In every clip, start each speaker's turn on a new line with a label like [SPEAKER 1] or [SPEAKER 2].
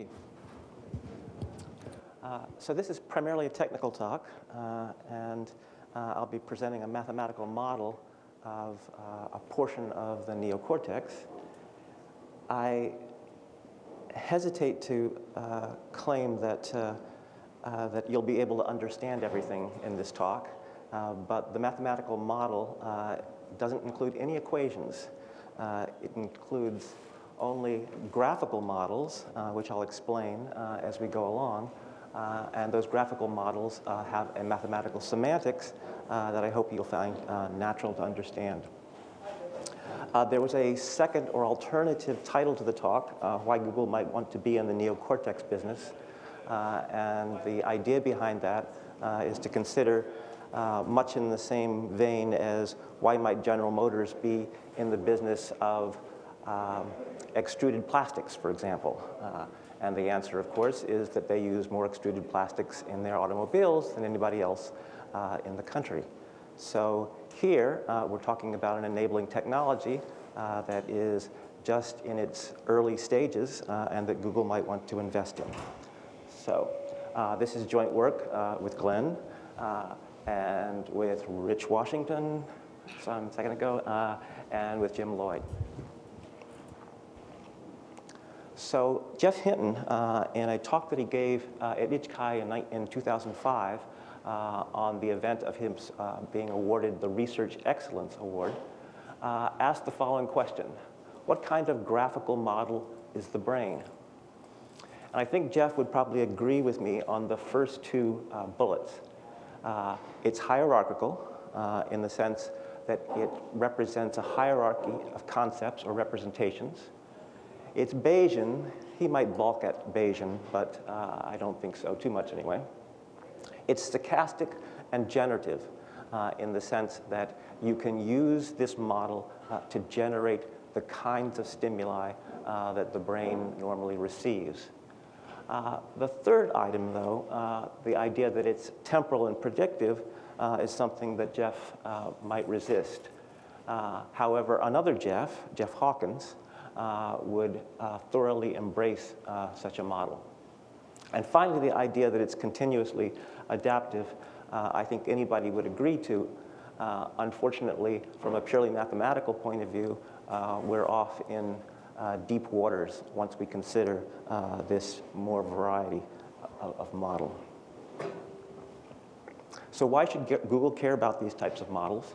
[SPEAKER 1] you. Uh, so this is primarily a technical talk, uh, and uh, I'll be presenting a mathematical model of uh, a portion of the neocortex. I hesitate to uh, claim that, uh, that you'll be able to understand everything in this talk, but the mathematical model doesn't include any equations. it includes only graphical models, which I'll explain as we go along, uh, and those graphical models uh, have a mathematical semantics uh, that I hope you'll find uh, natural to understand. Uh, there was a second or alternative title to the talk, uh, Why Google Might Want to Be in the Neocortex Business. and the idea behind that is to consider much in the same vein as why might General Motors be in the business of um, extruded plastics, for example. And the answer, of course, is that they use more extruded plastics in their automobiles than anybody else uh, in the country. So here, uh, we're talking about an enabling technology uh, that is just in its early stages uh, and that Google might want to invest in. So uh, this is joint work uh, with Glenn and with Rich Washington, some second ago, and with Jim Lloyd. So Geoff Hinton, uh, in a talk that he gave uh, at IJCAI in, in 2005 uh, on the event of him uh, being awarded the Research Excellence Award, uh, asked the following question. What kind of graphical model is the brain? And I think Geoff would probably agree with me on the first two uh, bullets. it's hierarchical in the sense that it represents a hierarchy of concepts or representations. It's Bayesian. He might balk at Bayesian, but uh, I don't think so too much anyway. It's stochastic and generative uh, in the sense that you can use this model uh, to generate the kinds of stimuli uh, that the brain normally receives. Uh, the third item, though, uh, the idea that it's temporal and predictive, is something that Geoff might resist. however, another Jeff, Jeff Hawkins, would uh, thoroughly embrace uh, such a model. And finally, the idea that it's continuously adaptive, uh, I think anybody would agree to. Uh, unfortunately, from a purely mathematical point of view, we're off in deep waters once we consider this more variety of, of model. So why should Google care about these types of models?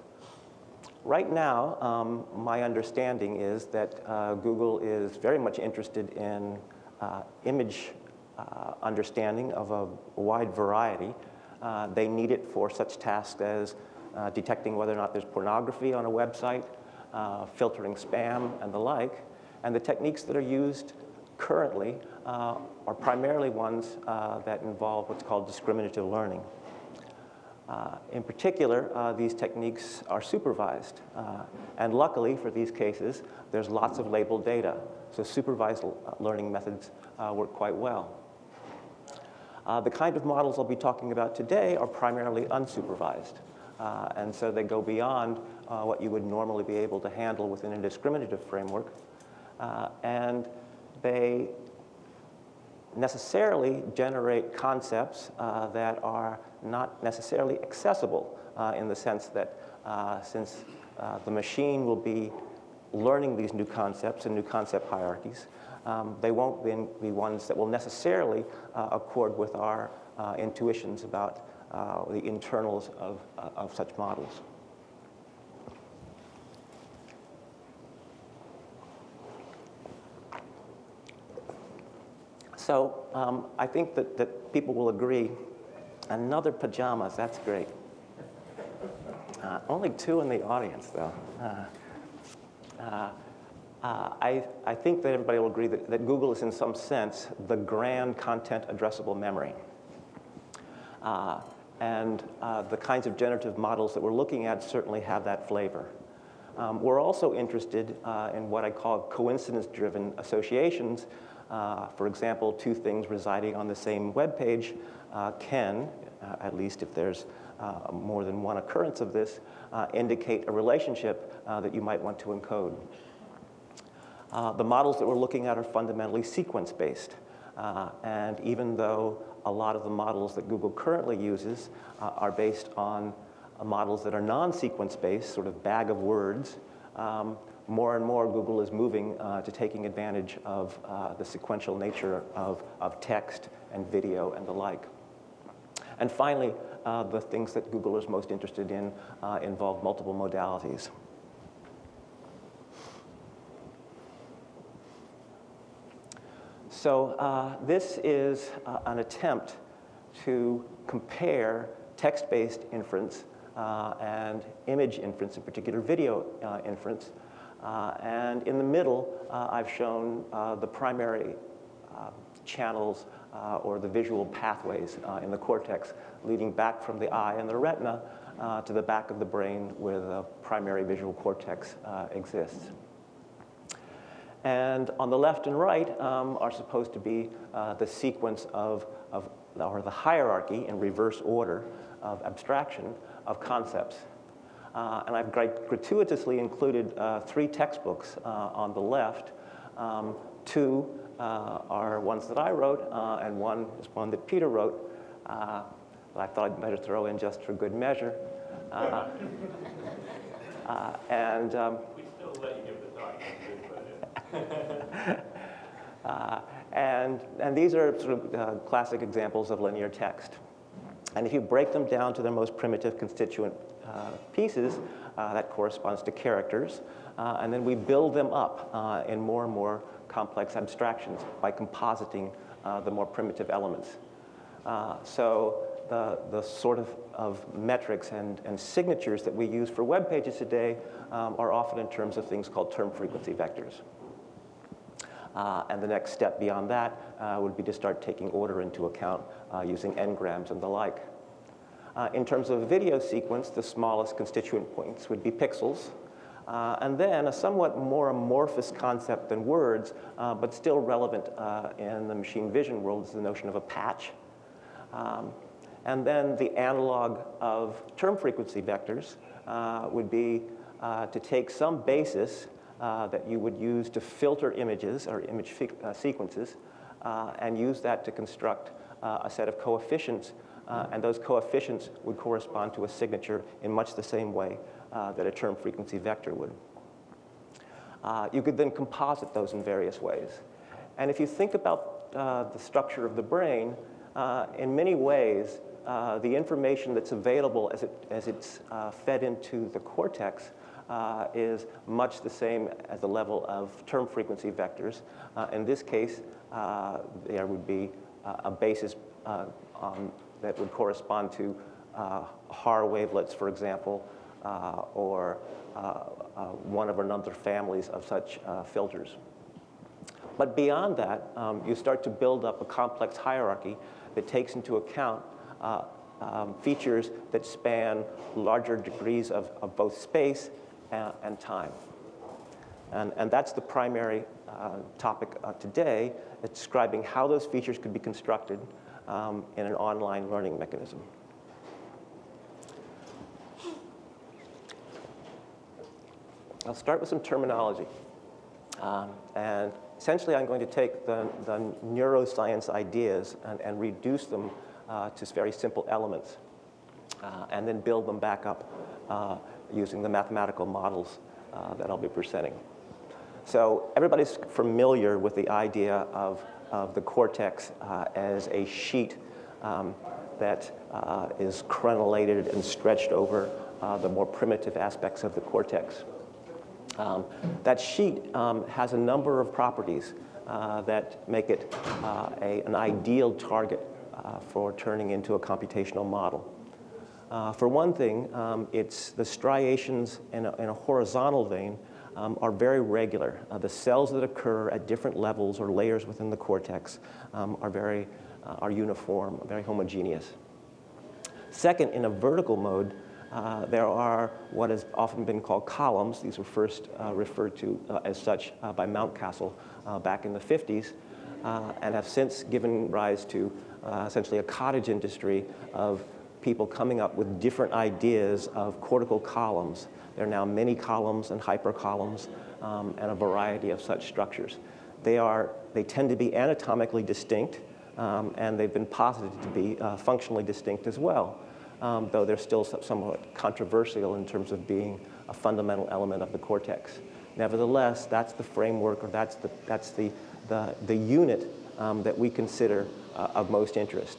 [SPEAKER 1] Right now, um, my understanding is that uh, Google is very much interested in uh, image uh, understanding of a wide variety. Uh, they need it for such tasks as uh, detecting whether or not there's pornography on a website, uh, filtering spam, and the like. And the techniques that are used currently are primarily ones that involve what's called discriminative learning. Uh, in particular, uh, these techniques are supervised. Uh, and luckily for these cases, there's lots of labeled data. So supervised learning methods uh, work quite well. Uh, the kind of models I'll be talking about today are primarily unsupervised. Uh, and so they go beyond what you would normally be able to handle within a discriminative framework. and they necessarily generate concepts that are not necessarily accessible uh, in the sense that uh, since uh, the machine will be learning these new concepts and new concept hierarchies, um, they won't be, ones that will necessarily uh, accord with our uh, intuitions about uh, the internals of, of such models. So um, I think that, that people will agree Another pajamas, that's great. Uh, only two in the audience, though. Uh, uh, uh, I, I think that everybody will agree that, that Google is, in some sense, the grand content addressable memory. Uh, and uh, the kinds of generative models that we're looking at certainly have that flavor. Um, we're also interested in what I call coincidence-driven associations. For example, two things residing on the same web page uh, can, uh, at least if there's uh, more than one occurrence of this, indicate a relationship that you might want to encode. the models that we're looking at are fundamentally sequence-based. Uh, and even though a lot of the models that Google currently uses uh, are based on uh, models that are non-sequence based, sort of bag of words, um, more and more Google is moving uh, to taking advantage of uh, the sequential nature of, of text and video and the like. And finally, uh, the things that Google is most interested in uh, involve multiple modalities. So uh, this is uh, an attempt to compare text-based inference and image inference, in particular video inference. Uh, and in the middle, uh, I've shown the primary channels or the visual pathways in the cortex leading back from the eye and the retina to the back of the brain where the primary visual cortex exists. And on the left and right um, are supposed to be uh, the sequence of, of, or the hierarchy in reverse order of abstraction of concepts. Uh, and I've gratuitously included uh, three textbooks uh, on the left. Um, two uh, are ones that I wrote, uh, and one is one that Peter wrote. that I thought I'd better throw in just for good measure. and um,
[SPEAKER 2] we still let you give the talk.
[SPEAKER 1] uh, and, and these are sort of uh, classic examples of linear text. And if you break them down to their most primitive constituent uh, pieces, uh, that corresponds to characters. Uh, and then we build them up uh, in more and more complex abstractions by compositing the more primitive elements. so the, the sort of, of metrics and, and signatures that we use for web pages today um, are often in terms of things called term frequency vectors. Uh, and the next step beyond that uh, would be to start taking order into account uh, using n-grams and the like. Uh, in terms of video sequence, the smallest constituent points would be pixels. Uh, and then a somewhat more amorphous concept than words, uh, but still relevant in the machine vision world is the notion of a patch. Um, and then the analog of term frequency vectors would be to take some basis uh, that you would use to filter images or image uh, sequences uh, and use that to construct uh, a set of coefficients. Uh, and those coefficients would correspond to a signature in much the same way that a term frequency vector would. you could then composite those in various ways. And if you think about the structure of the brain, in many ways, the information that's available as, it, as it's fed into the cortex uh, is much the same as the level of term frequency vectors. Uh, in this case, uh, there would be uh, a basis uh, that would correspond to Haar wavelets, for example, or one of another families of such filters. But beyond that, um, you start to build up a complex hierarchy that takes into account uh, um, features that span larger degrees of, of both space and, and time. And, and that's the primary uh, topic uh, today, describing how those features could be constructed um, in an online learning mechanism. I'll start with some terminology. Um, and essentially, I'm going to take the, the neuroscience ideas and, and reduce them uh, to very simple elements, uh, and then build them back up uh, using the mathematical models uh, that I'll be presenting. So everybody's familiar with the idea of, of the cortex uh, as a sheet um, that uh, is crenellated and stretched over uh, the more primitive aspects of the cortex. Um, that sheet um, has a number of properties uh, that make it uh, a, an ideal target for turning into a computational model. Uh, for one thing, um, it's the striations in a, in a horizontal vein um, are very regular. Uh, the cells that occur at different levels or layers within the cortex um, are very uh, are uniform, very homogeneous. Second, in a vertical mode, uh, there are what has often been called columns. These were first uh, referred to uh, as such by Mountcastle back in the 50s and have since given rise to essentially a cottage industry of people coming up with different ideas of cortical columns. There are now many columns and hypercolumns um, and a variety of such structures. they, are, they tend to be anatomically distinct, um, and they've been posited to be uh, functionally distinct as well, um, though they're still somewhat controversial in terms of being a fundamental element of the cortex. Nevertheless, that's the framework, or that's the, that's the, the, the unit um, that we consider uh, of most interest.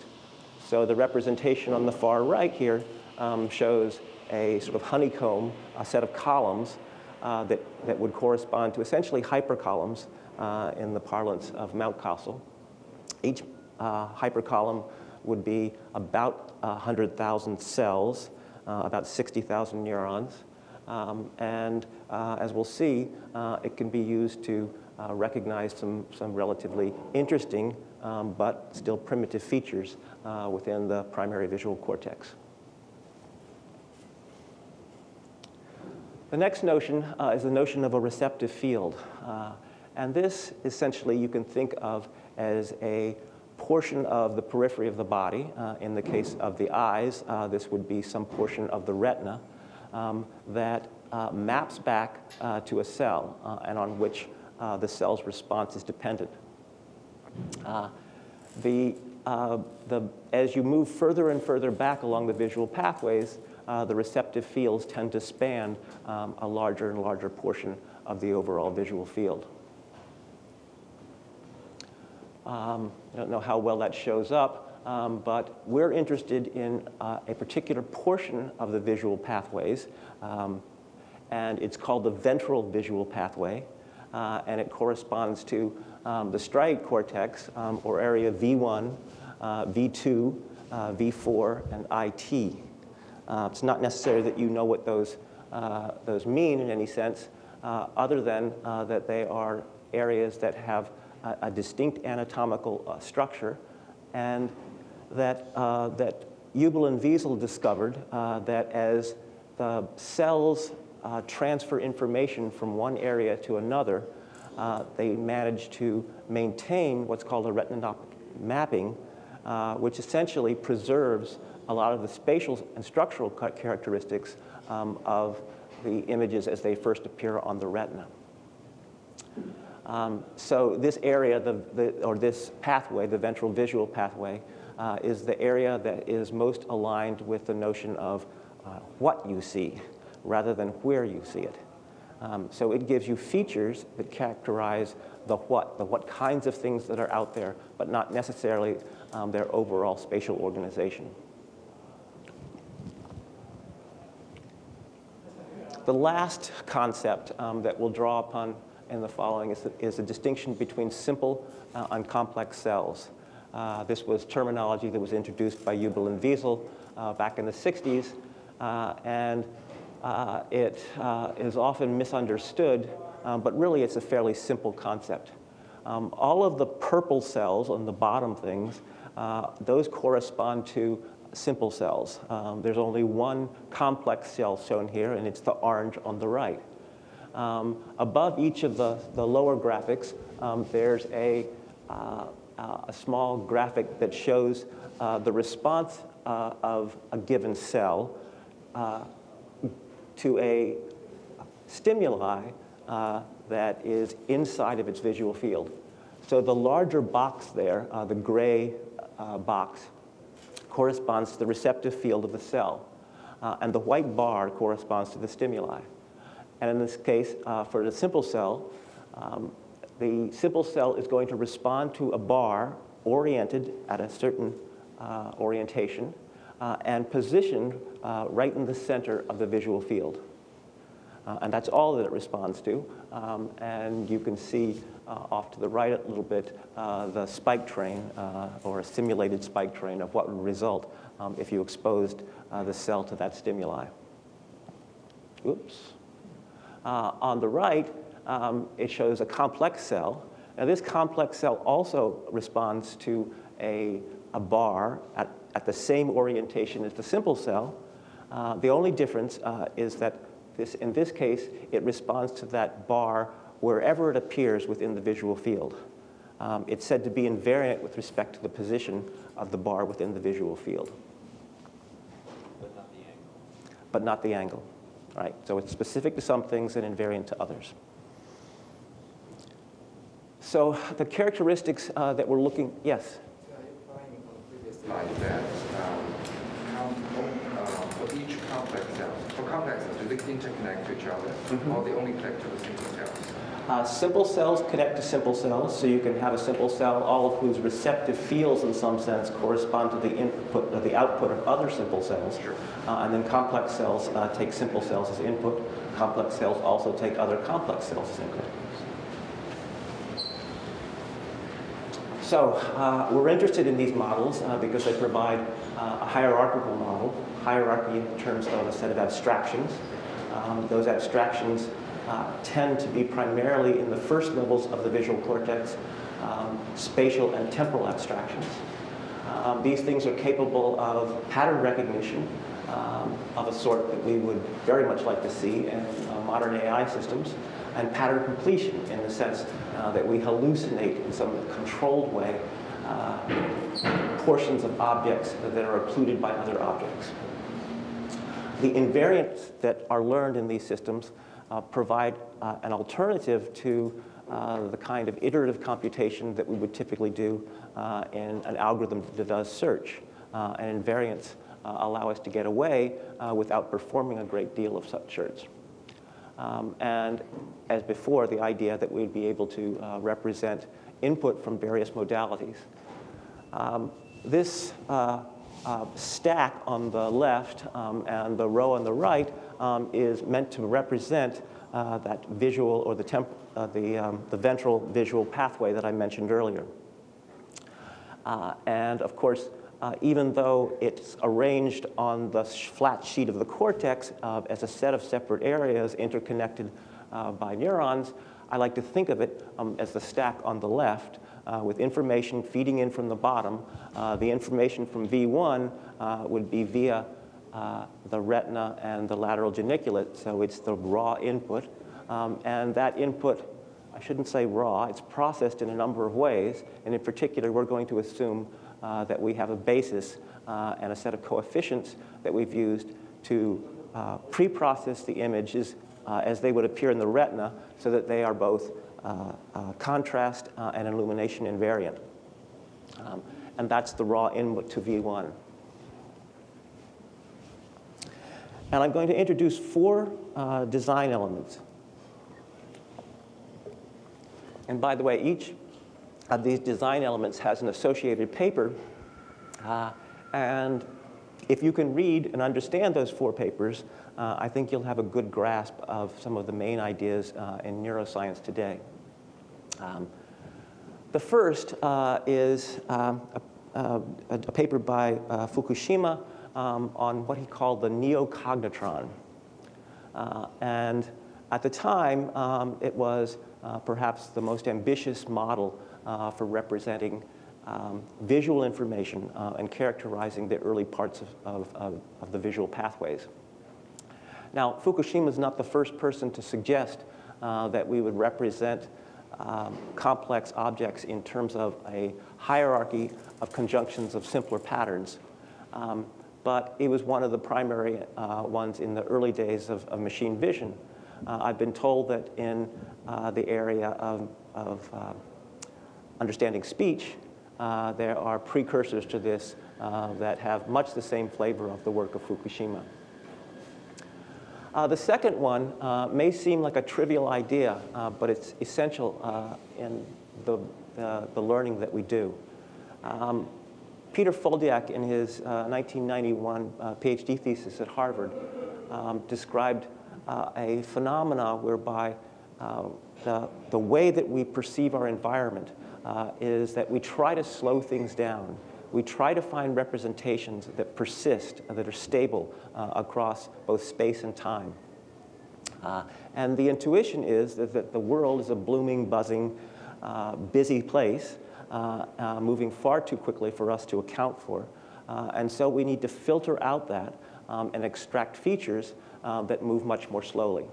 [SPEAKER 1] So the representation on the far right here um, shows a sort of honeycomb, a set of columns uh, that, that would correspond to essentially hypercolumns uh, in the parlance of Mount Mountcastle. Each uh, hypercolumn would be about 100,000 cells, uh, about 60,000 neurons. Um, and uh, as we'll see, uh, it can be used to recognize some, some relatively interesting um, but still primitive features within the primary visual cortex. The next notion uh, is the notion of a receptive field. Uh, and this essentially you can think of as a portion of the periphery of the body. Uh, in the case of the eyes, uh, this would be some portion of the retina um, that uh, maps back uh, to a cell and on which the cell's response is dependent. the, the, as you move further and further back along the visual pathways, uh, the receptive fields tend to span um, a larger and larger portion of the overall visual field. Um, I don't know how well that shows up, um, but we're interested in uh, a particular portion of the visual pathways, um, and it's called the ventral visual pathway, uh, and it corresponds to um, the striate cortex, um, or area V1, uh, V2, uh, V4, and IT. Uh, it's not necessary that you know what those, uh, those mean in any sense, uh, other than uh, that they are areas that have a, a distinct anatomical uh, structure, and that, uh, that Hubel and Wiesel discovered that as the cells transfer information from one area to another, they manage to maintain what's called a retinotopic mapping, which essentially preserves a lot of the spatial and structural characteristics um, of the images as they first appear on the retina. Um, so this area, the, the, or this pathway, the ventral visual pathway, uh, is the area that is most aligned with the notion of uh, what you see rather than where you see it. Um, so it gives you features that characterize the what, the what kinds of things that are out there, but not necessarily um, their overall spatial organization. The last concept um, that we'll draw upon in the following is the, is the distinction between simple uh, and complex cells. Uh, this was terminology that was introduced by Hubel and Wiesel uh, back in the 60s, uh, and uh, it uh, is often misunderstood, um, but really it's a fairly simple concept. Um, all of the purple cells on the bottom things, those correspond to simple cells. Um, there's only one complex cell shown here, and it's the orange on the right. Um, above each of the, the lower graphics, um, there's a, uh, uh, a small graphic that shows uh, the response uh, of a given cell uh, to a stimuli uh, that is inside of its visual field. So the larger box there, the gray box, corresponds to the receptive field of the cell. Uh, and the white bar corresponds to the stimuli. And in this case, uh, for the simple cell, um, the simple cell is going to respond to a bar oriented at a certain uh, orientation uh, and positioned uh, right in the center of the visual field. Uh, and that's all that it responds to. Um, and you can see off to the right a little bit uh, the spike train uh, or a simulated spike train of what would result um, if you exposed uh, the cell to that stimuli. Oops. Uh, on the right, um, it shows a complex cell. Now, this complex cell also responds to a, a bar at, at the same orientation as the simple cell. the only difference is that this, in this case, it responds to that bar wherever it appears within the visual field. Um, it's said to be invariant with respect to the position of the bar within the visual field.
[SPEAKER 2] But not the angle.
[SPEAKER 1] But not the angle, right? So it's specific to some things and invariant to others. so the characteristics uh, that we're looking, yes?
[SPEAKER 3] Yeah, you find on the previous slide that um, com- uh, for each complex cell, for complex cells, do they interconnect to each other, or they only connect to the single cells?
[SPEAKER 1] Uh, simple cells connect to simple cells, so you can have a simple cell, all of whose receptive fields, in some sense, correspond to the input or the output of other simple cells.
[SPEAKER 3] Sure.
[SPEAKER 1] Uh, and then complex cells uh, take simple cells as input. Complex cells also take other complex cells as input. So uh, we're interested in these models uh, because they provide uh, a hierarchical model, hierarchy in terms of a set of abstractions. Um, those abstractions uh, tend to be primarily in the first levels of the visual cortex, um, spatial and temporal abstractions. Um, these things are capable of pattern recognition um, of a sort that we would very much like to see in uh, modern AI systems, and pattern completion in the sense uh, that we hallucinate in some controlled way uh, portions of objects that are occluded by other objects. The invariants that are learned in these systems provide uh, an alternative to uh, the kind of iterative computation that we would typically do uh, in an algorithm that does search. Uh, and invariants uh, allow us to get away without performing a great deal of such search. Um, and as before, the idea that we'd be able to represent input from various modalities. Um, this uh, uh, stack on the left um, and the row on the right um, is meant to represent uh, that visual or the, temp- uh, the, um, the ventral visual pathway that I mentioned earlier. Uh, and of course, uh, even though it's arranged on the flat sheet of the cortex uh, as a set of separate areas interconnected uh, by neurons, I like to think of it um, as the stack on the left uh, with information feeding in from the bottom. Uh, the information from V1 uh, would be via uh, the retina and the lateral geniculate, so it's the raw input. Um, and that input, I shouldn't say raw, it's processed in a number of ways, and in particular, we're going to assume uh, that we have a basis uh, and a set of coefficients that we've used to pre-process the images as they would appear in the retina so that they are both uh, uh, contrast uh, and illumination invariant. Um, and that's the raw input to V1. And I'm going to introduce four uh, design elements. And by the way, each of these design elements has an associated paper. Uh, and if you can read and understand those four papers, uh, I think you'll have a good grasp of some of the main ideas uh, in neuroscience today. Um, the first uh, is a, a, a, paper by uh, Fukushima um, on what he called the neocognitron. Uh, and at the time, um, it was uh, perhaps the most ambitious model uh, for representing um, visual information uh, and characterizing the early parts of, of, of, of the visual pathways. Now, Fukushima is not the first person to suggest uh, that we would represent um, complex objects in terms of a hierarchy of conjunctions of simpler patterns. Um, but it was one of the primary uh, ones in the early days of, of machine vision. Uh, I've been told that in uh, the area of, of uh, understanding speech, uh, there are precursors to this uh, that have much the same flavor of the work of Fukushima. The second one may seem like a trivial idea, but it's essential in the, the learning that we do. Um, Peter Foldiak, in his 1991 uh, PhD thesis at Harvard, um, described uh, a phenomena whereby the, the way that we perceive our environment is that we try to slow things down we try to find representations that persist, uh, that are stable uh, across both space and time. Uh, and the intuition is that, that, the world is a blooming, buzzing, uh, busy place, uh, uh, moving far too quickly for us to account for. and so we need to filter out that um, and extract features that move much more slowly.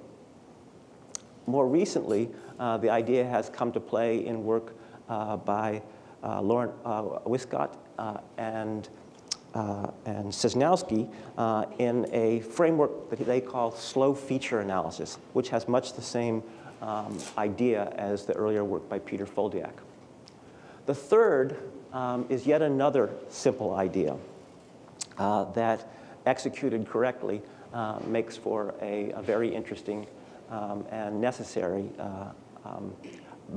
[SPEAKER 1] More recently, the idea has come to play in work by uh, Laurenz uh, Wiskott uh, and, and Sejnowski in a framework that they call slow feature analysis, which has much the same um, idea as the earlier work by Peter Foldiak. The third um, is yet another simple idea uh, that, executed correctly, uh, makes for a, a very interesting um, and necessary uh, um,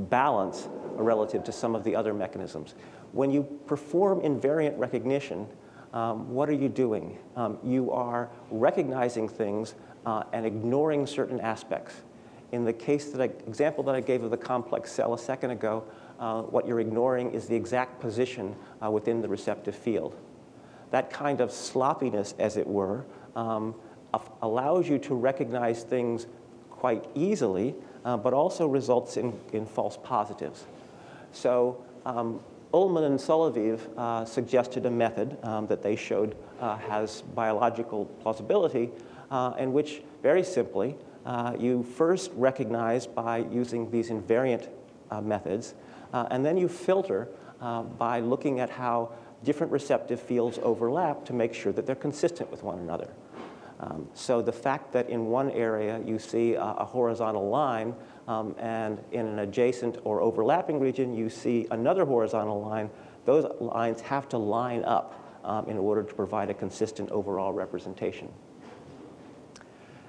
[SPEAKER 1] balance relative to some of the other mechanisms. When you perform invariant recognition, um, what are you doing? Um, you are recognizing things uh, and ignoring certain aspects. In the case that I, example that I gave of the complex cell a second ago, uh, what you're ignoring is the exact position uh, within the receptive field. That kind of sloppiness, as it were, um, allows you to recognize things quite easily, uh, but also results in, in false positives. So um, Ullman and Soloviev uh, suggested a method um, that they showed uh, has biological plausibility, uh, in which, very simply, you first recognize by using these invariant uh, and then you filter by looking at how different receptive fields overlap to make sure that they're consistent with one another. Um, so the fact that in one area you see a, a horizontal line um, and in an adjacent or overlapping region you see another horizontal line, those lines have to line up um, in order to provide a consistent overall representation.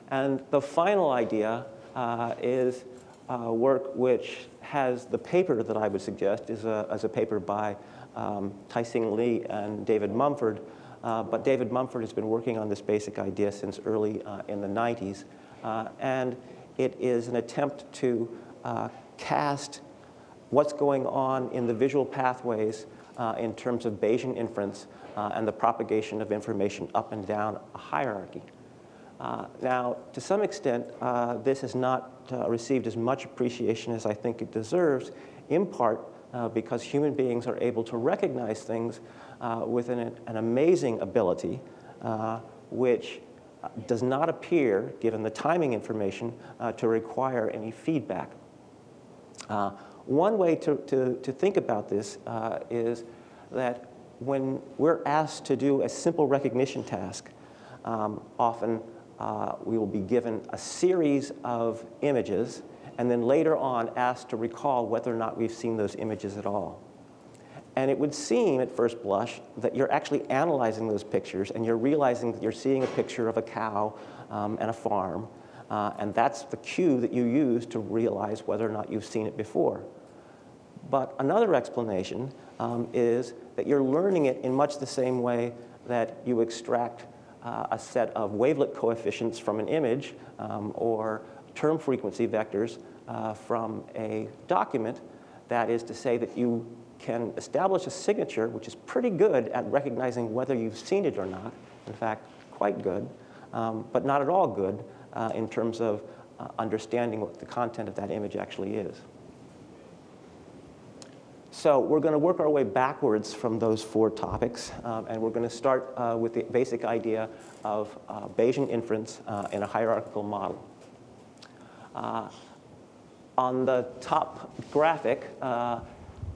[SPEAKER 1] And the final idea uh, is uh, work which has the paper that I would suggest is a, a paper by um, Tai Sing Lee and David Mumford, uh, but David Mumford has been working on this basic idea since early uh, in the 90s. Uh, and it is an attempt to uh, cast what's going on in the visual pathways uh, in terms of Bayesian inference uh, and the propagation of information up and down a hierarchy. Now, to some extent, this has not received as much appreciation as I think it deserves, in part because human beings are able to recognize things uh, with an, an, amazing ability, uh, which does not appear, given the timing information, uh, to require any feedback. Uh, one way to, to, to, think about this uh, is that when we're asked to do a simple recognition task, um, often uh, we will be given a series of images and then later on asked to recall whether or not we've seen those images at all. And it would seem at first blush that you're actually analyzing those pictures and you're realizing that you're seeing a picture of a cow um, and a farm. Uh, and that's the cue that you use to realize whether or not you've seen it before. But another explanation um, is that you're learning it in much the same way that you extract uh, a set of wavelet coefficients from an image um, or term frequency vectors uh, from a document. That is to say that you can establish a signature, which is pretty good at recognizing whether you've seen it or not. In fact, quite good, um, but not at all good uh, in terms of uh, understanding what the content of that image actually is. So we're going to work our way backwards from those four topics, um, and we're going to start uh, with the basic idea of uh, Bayesian inference uh, in a hierarchical model. Uh, on the top graphic,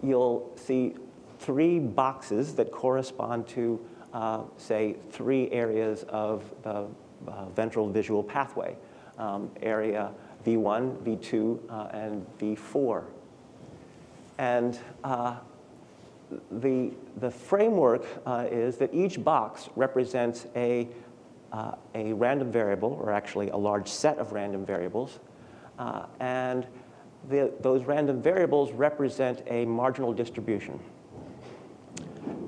[SPEAKER 1] you'll see three boxes that correspond to, uh, say, three areas of the uh, ventral visual pathway, um, area V1, V2, uh, and V4. And uh, the, the framework uh, is that each box represents a, uh, a random variable, or actually a large set of random variables, and the, those random variables represent a marginal distribution.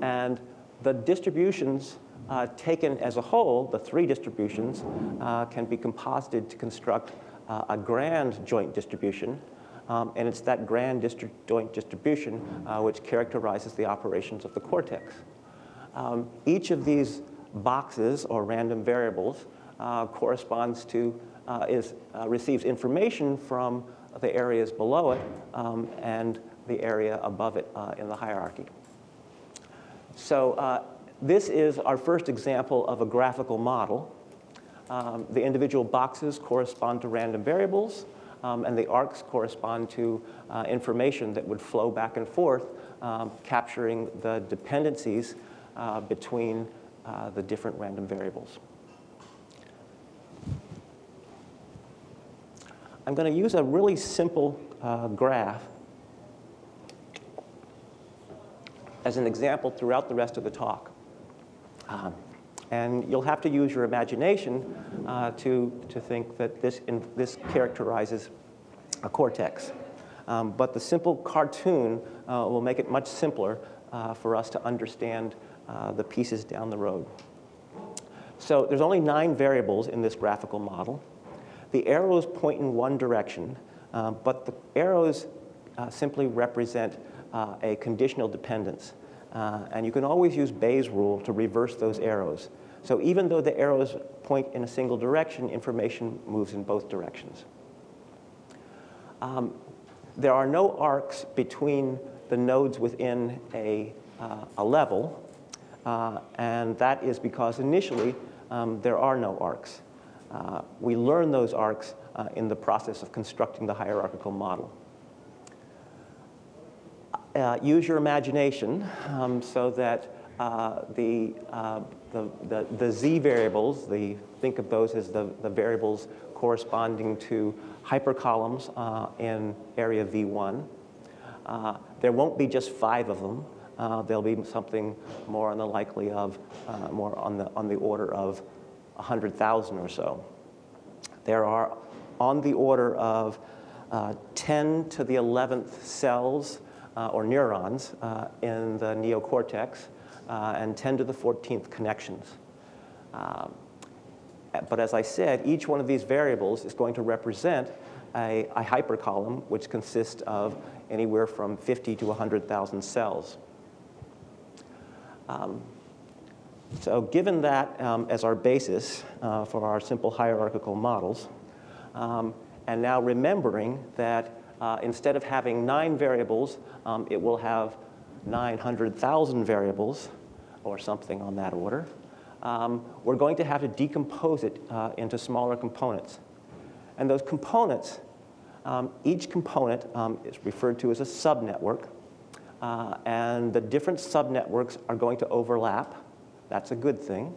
[SPEAKER 1] And the distributions uh, taken as a whole, the three distributions, uh, can be composited to construct uh, a grand joint distribution. Um, and it's that grand joint distribution uh, which characterizes the operations of the cortex. Um, each of these boxes or random variables uh, corresponds to, uh, is, receives information from the areas below it um, and the area above it uh, in the hierarchy. So uh, this is our first example of a graphical model. Um, the individual boxes correspond to random variables, um, and the arcs correspond to uh, information that would flow back and forth, um, capturing the dependencies uh, between uh, the different random variables. I'm going to use a really simple uh, graph as an example throughout the rest of the talk. Um, and you'll have to use your imagination uh, to, to think that this, in, this characterizes a cortex. Um, but the simple cartoon uh, will make it much simpler uh, for us to understand uh, the pieces down the road. So there's only nine variables in this graphical model. The arrows point in one direction, uh, but the arrows uh, simply represent a conditional dependence. And you can always use Bayes' rule to reverse those arrows. So even though the arrows point in a single direction, information moves in both directions. Um, there are no arcs between the nodes within a, uh, a level, uh, and that is because initially um, there are no arcs. Uh, we learn those arcs uh, in the process of constructing the hierarchical model. Uh, use your imagination um, so that the, uh, the, the, the, z variables, the, think of those as the, the variables corresponding to hypercolumns uh, in area V1. Uh, there won't be just five of them. Uh, there'll be something more on the likely of, more on the, on the order of 100,000 or so. There are on the order of 10 to the 11th cells uh, or neurons uh, in the neocortex uh, and 10 to the 14th connections. Um, but as I said, each one of these variables is going to represent a, a hypercolumn which consists of anywhere from 50 to 100,000 cells. Um, so given that um, as our basis uh, for our simple hierarchical models, um, and now remembering that uh, instead of having nine variables, um, it will have 900,000 variables or something on that order. Um, we're going to have to decompose it uh, into smaller components. And those components, um, each component um, is referred to as a subnetwork. Uh, and the different subnetworks are going to overlap. That's a good thing.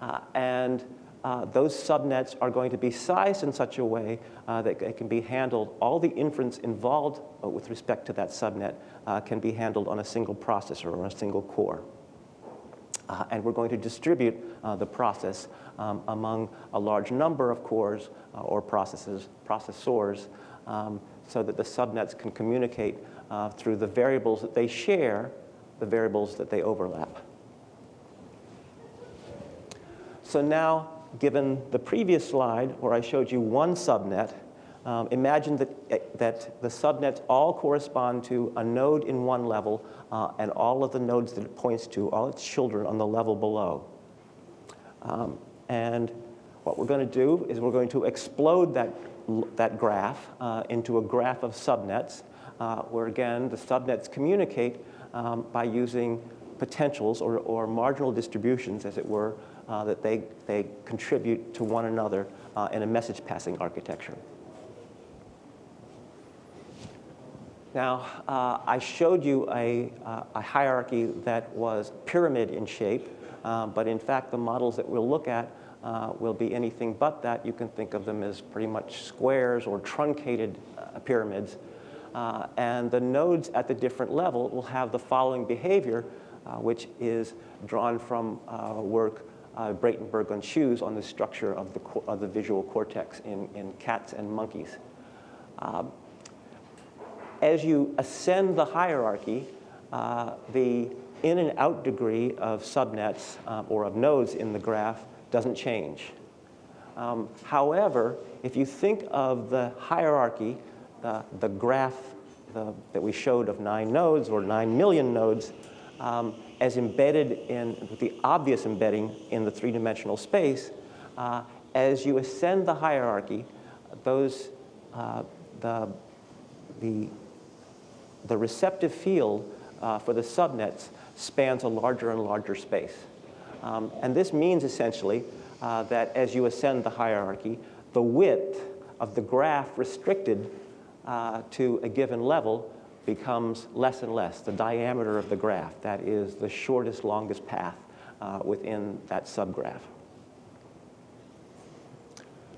[SPEAKER 1] Uh, and uh, those subnets are going to be sized in such a way uh, that it can be handled, all the inference involved uh, with respect to that subnet uh, can be handled on a single processor or a single core. Uh, and we're going to distribute uh, the process um, among a large number of cores or processes, processors um, so that the subnets can communicate through the variables that they share, the variables that they overlap. So now given the previous slide where I showed you one subnet, um, imagine that, eh, that the subnets all correspond to a node in one level uh, and all of the nodes that it points to, all its children on the level below. Um, and what we're going to do is we're going to explode that, that graph uh, into a graph of subnets, uh, where again, the subnets communicate um, by using potentials or, or marginal distributions, as it were, uh, that they, they contribute to one another uh, in a message passing architecture. Now, uh, I showed you a, uh, a, hierarchy that was pyramid in shape, uh, but in fact, the models that we'll look at uh, will be anything but that. You can think of them as pretty much squares or truncated pyramids. and the nodes at the different level will have the following behavior, which is drawn from work uh, Braitenberg on Schüz on the structure of the, of the visual cortex in, in cats and monkeys. Um, as you ascend the hierarchy, uh, the in and out degree of subnets uh, or of nodes in the graph doesn't change. Um, however, if you think of the hierarchy, the, the graph the, that we showed of nine nodes or nine million nodes, um, as embedded in the obvious embedding in the three-dimensional space, uh, as you ascend the hierarchy, those, uh, the, the, the receptive field uh, for the subnets spans a larger and larger space. Um, and this means essentially uh, that as you ascend the hierarchy, the width of the graph restricted uh, to a given level becomes less and less, the diameter of the graph. That is the shortest, longest path uh, within that subgraph.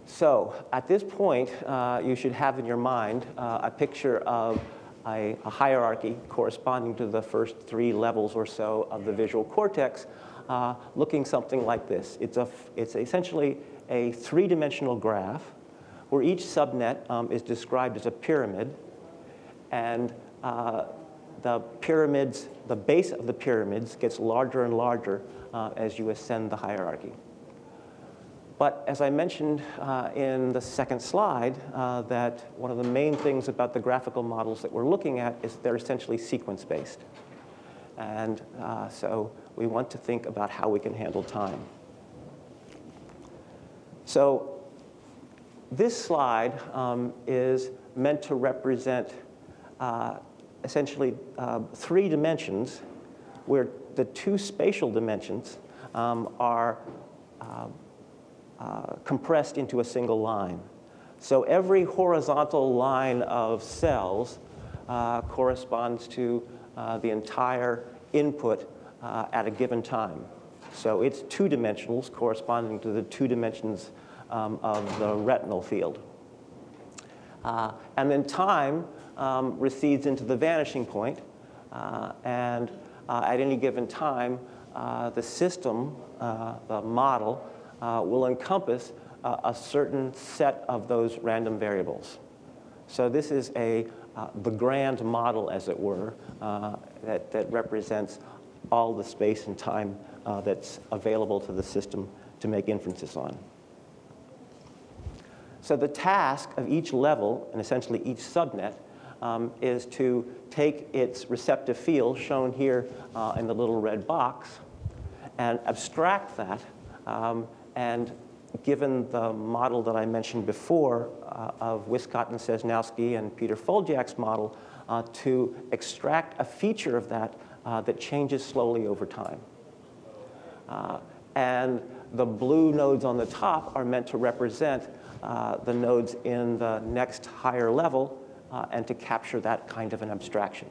[SPEAKER 1] So at this point, uh, you should have in your mind uh, a picture of a, a, hierarchy corresponding to the first three levels or so of the visual cortex, uh, looking something like this. It's, a, it's essentially a three-dimensional graph where each subnet um, is described as a pyramid, and uh, the pyramids, the base of the pyramids gets larger and larger uh, as you ascend the hierarchy. But as I mentioned uh, in the second slide, uh, that one of the main things about the graphical models that we're looking at is they're essentially sequence-based. And uh, so we want to think about how we can handle time. So this slide um, is meant to represent uh, essentially uh, three dimensions where the two spatial dimensions um, are uh, uh, compressed into a single line. So every horizontal line of cells uh, corresponds to uh, the entire input uh, at a given time. So it's two dimensionals corresponding to the two dimensions um, of the retinal field. And then time um, recedes into the vanishing point. point, and at any given time, the system, the model, uh, will encompass uh, a certain set of those random variables. So this is a, uh, the grand model, as it were, uh, that, that represents all the space and time uh, that's available to the system to make inferences on. So the task of each level, and essentially each subnet, um, is to take its receptive field, shown here uh, in the little red box, and abstract that um, and given the model that I mentioned before uh, of Wiskott and Sejnowski and Peter Földiák's model, uh, to extract a feature of that uh, that changes slowly over time. Uh, and the blue nodes on the top are meant to represent uh, the nodes in the next higher level uh, and to capture that kind of an abstraction.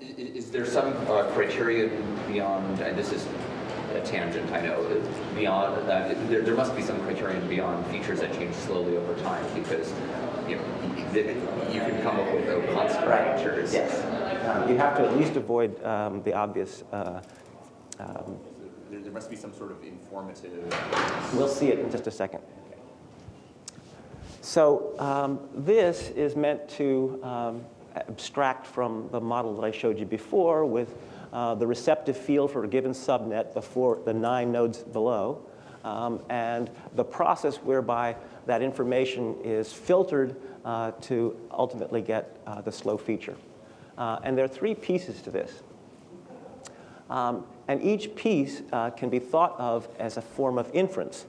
[SPEAKER 2] Is, is there some criteria beyond, and this is a tangent, I know. Beyond that, there, there must be some criterion beyond features that change slowly over time because you, know, you can come up with no constant
[SPEAKER 1] right.
[SPEAKER 2] features.
[SPEAKER 1] Yes. Um, you have to at least avoid um, the obvious. Uh,
[SPEAKER 2] um, there, must be some sort of informative.
[SPEAKER 1] We'll see it in just a second. So um, this is meant to um, abstract from the model that I showed you before with uh, the receptive field for a given subnet before the nine nodes below, um, and the process whereby that information is filtered uh, to ultimately get uh, the slow feature. Uh, and there are three pieces to this. Um, and each piece uh, can be thought of as a form of inference.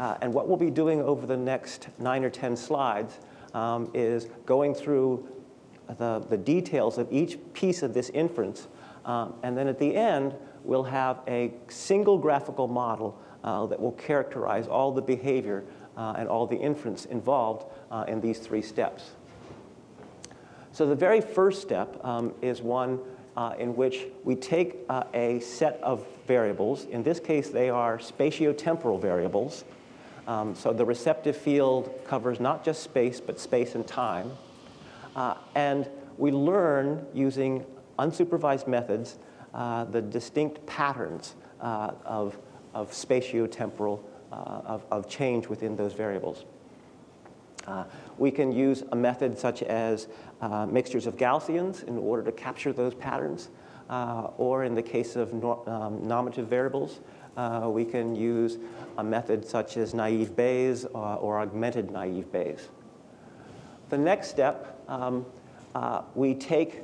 [SPEAKER 1] Uh, and what we'll be doing over the next nine or 10 slides um, is going through the, the details of each piece of this inference um, and then at the end, we'll have a single graphical model uh, that will characterize all the behavior uh, and all the inference involved uh, in these three steps. So the very first step um, is one uh, in which we take uh, a set of variables. In this case, they are spatiotemporal variables. Um, so the receptive field covers not just space, but space and time. Uh, and we learn using unsupervised methods, uh, the distinct patterns uh, of, of spatiotemporal, uh, of, of change within those variables. Uh, we can use a method such as uh, mixtures of Gaussians in order to capture those patterns, or in the case of no, um, normative variables, we can use a method such as naive Bayes or augmented naive Bayes. The next step, um, we take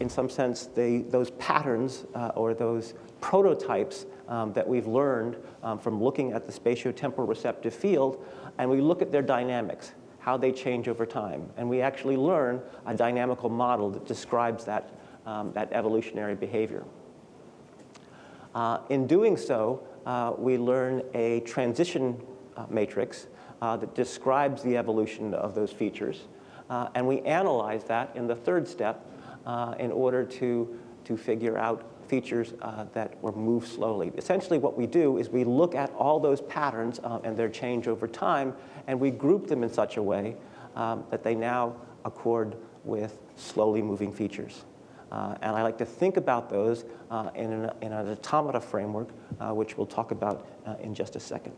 [SPEAKER 1] in some sense, they, those patterns uh, or those prototypes um, that we've learned um, from looking at the spatiotemporal receptive field, and we look at their dynamics, how they change over time. And we actually learn a dynamical model that describes that, um, that evolutionary behavior. Uh, in doing so, uh, we learn a transition uh, matrix uh, that describes the evolution of those features. Uh, and we analyze that in the third step in order to, to figure out features that were moved slowly. Essentially, what we do is we look at all those patterns and their change over time, and we group them in such a way um, that they now accord with slowly moving features. Uh, and I like to think about those uh, in, an, in, an, automata framework, uh, which we'll talk about uh, in just a second.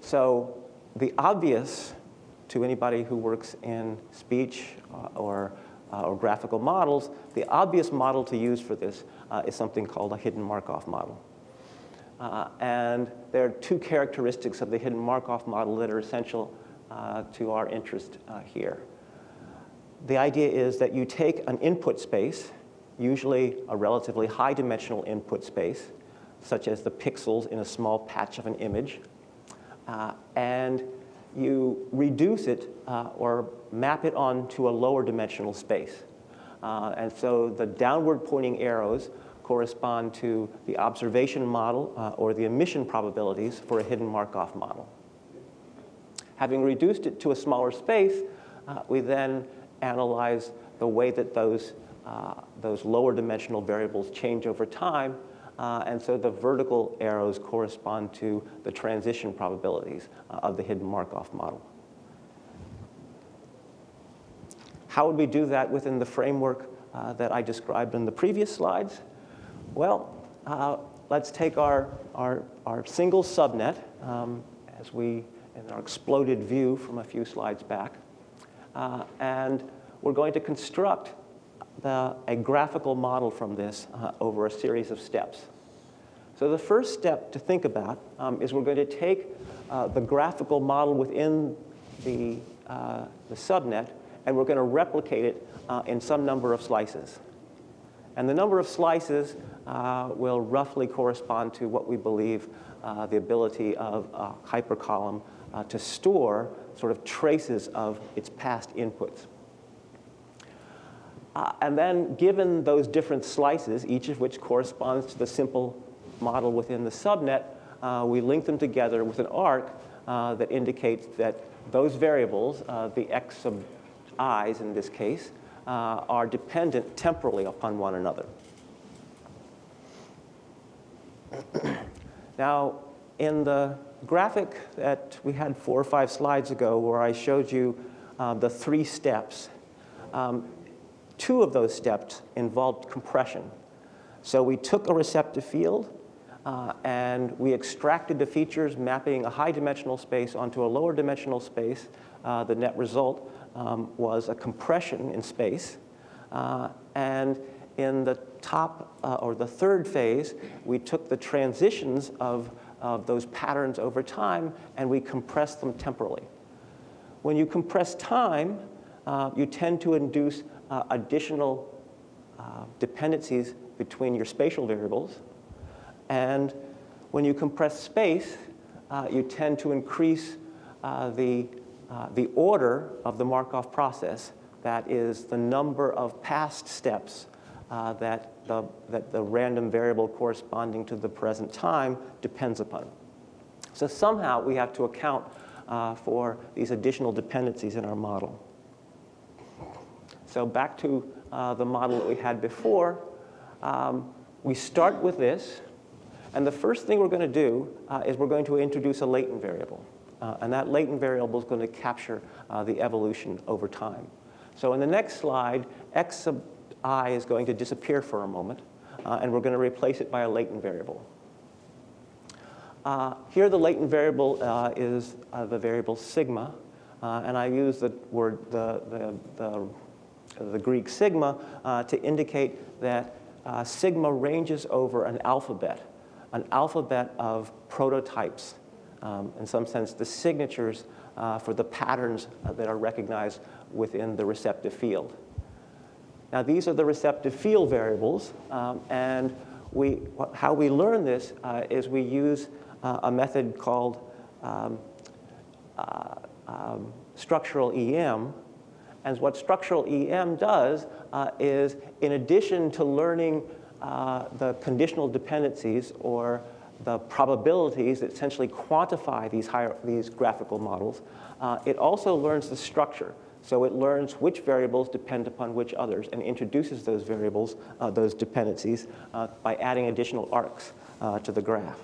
[SPEAKER 1] So the obvious to anybody who works in speech or uh, or graphical models, the obvious model to use for this uh, is something called a hidden Markov model. Uh, and there are two characteristics of the hidden Markov model that are essential uh, to our interest uh, here. The idea is that you take an input space, usually a relatively high dimensional input space, such as the pixels in a small patch of an image, uh, and you reduce it uh, or map it onto a lower dimensional space. Uh, and so the downward pointing arrows correspond to the observation model uh, or the emission probabilities for a hidden Markov model. Having reduced it to a smaller space, uh, we then analyze the way that those, uh, those lower dimensional variables change over time uh, and so the vertical arrows correspond to the transition probabilities uh, of the hidden Markov model. How would we do that within the framework uh, that I described in the previous slides? Well, uh, let's take our, our, our single subnet um, as we, in our exploded view from a few slides back. Uh, and we're going to construct the, a graphical model from this uh, over a series of steps. So the first step to think about um, is we're going to take uh, the graphical model within the, uh, the subnet and we're going to replicate it uh, in some number of slices. And the number of slices uh, will roughly correspond to what we believe the ability of a hypercolumn to store sort of traces of its past inputs. Uh, and then given those different slices, each of which corresponds to the simple model within the subnet, uh, we link them together with an arc uh, that indicates that those variables, uh, the x sub i's in this case, uh, are dependent temporally upon one another. now, in the graphic that we had four or five slides ago where I showed you uh, the three steps, um, Two of those steps involved compression. So we took a receptive field uh, and we extracted the features mapping a high dimensional space onto a lower dimensional space. Uh, the net result um, was a compression in space. Uh, and in the top uh, or the third phase, we took the transitions of, of those patterns over time and we compress them temporally. When you compress time, uh, you tend to induce uh, additional uh, dependencies between your spatial variables. And when you compress space, uh, you tend to increase uh, the, uh, the order of the Markov process. That is the number of past steps uh, that, the, that the random variable corresponding to the present time depends upon. So somehow we have to account for these additional dependencies in our model. So back to uh, the model that we had before, um, we start with this, and the first thing we're going to do uh, is we're going to introduce a latent variable. Uh, and that latent variable is going to capture uh, the evolution over time. So in the next slide, x sub i is going to disappear for a moment, uh, and we're going to replace it by a latent variable. Uh, here the latent variable is the variable sigma, and I use the word, the, the, the the Greek sigma, uh, to indicate that uh, sigma ranges over an alphabet, an alphabet of prototypes. Um, in some sense, the signatures uh, for the patterns uh, that are recognized within the receptive field. Now, these are the receptive field variables, um, and we, how we learn this uh, is we use uh, a method called um, um, structural EM, and what structural EM does uh, is, in addition to learning uh, the conditional dependencies or the probabilities that essentially quantify these, higher, these graphical models, uh, it also learns the structure. So it learns which variables depend upon which others and introduces those variables, uh, those dependencies, uh, by adding additional arcs uh, to the graph.